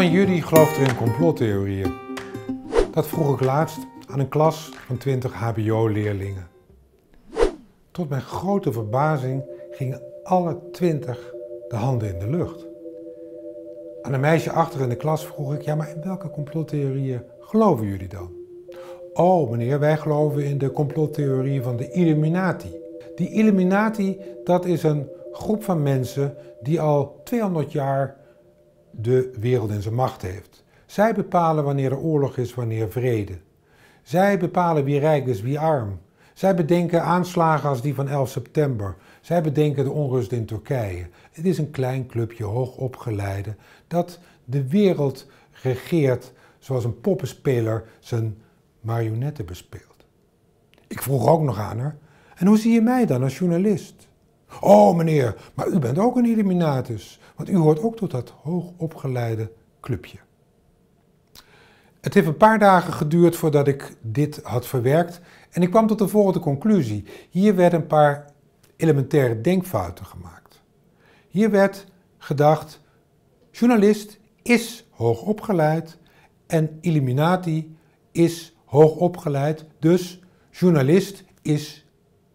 van jullie gelooft in complottheorieën? Dat vroeg ik laatst aan een klas van 20 HBO-leerlingen. Tot mijn grote verbazing gingen alle 20 de handen in de lucht. Aan een meisje achter in de klas vroeg ik: Ja, maar in welke complottheorieën geloven jullie dan? Oh, meneer, wij geloven in de complottheorie van de Illuminati. Die Illuminati, dat is een groep van mensen die al 200 jaar de wereld in zijn macht heeft. Zij bepalen wanneer er oorlog is, wanneer vrede. Zij bepalen wie rijk is, wie arm. Zij bedenken aanslagen als die van 11 september. Zij bedenken de onrust in Turkije. Het is een klein clubje hoogopgeleide dat de wereld regeert zoals een poppenspeler zijn marionetten bespeelt. Ik vroeg ook nog aan haar, en hoe zie je mij dan als journalist? Oh meneer, maar u bent ook een illuminatus, want u hoort ook tot dat hoogopgeleide clubje. Het heeft een paar dagen geduurd voordat ik dit had verwerkt en ik kwam tot de volgende conclusie. Hier werden een paar elementaire denkfouten gemaakt. Hier werd gedacht, journalist is hoogopgeleid en Illuminati is hoogopgeleid, dus journalist is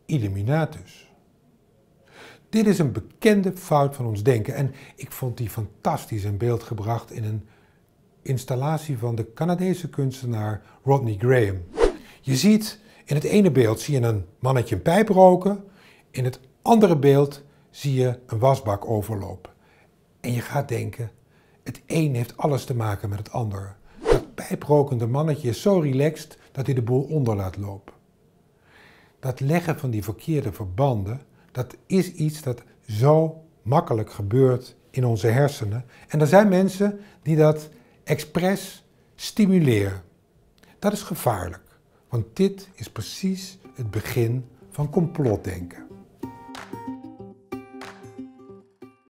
Illuminatus. Dit is een bekende fout van ons denken en ik vond die fantastisch in beeld gebracht in een installatie van de Canadese kunstenaar Rodney Graham. Je ziet in het ene beeld zie je een mannetje een pijp roken, in het andere beeld zie je een wasbak overlopen. En je gaat denken, het een heeft alles te maken met het ander. Dat pijprokende mannetje is zo relaxed dat hij de boel onder laat lopen. Dat leggen van die verkeerde verbanden, dat is iets dat zo makkelijk gebeurt in onze hersenen. En er zijn mensen die dat expres stimuleren. Dat is gevaarlijk, want dit is precies het begin van complotdenken.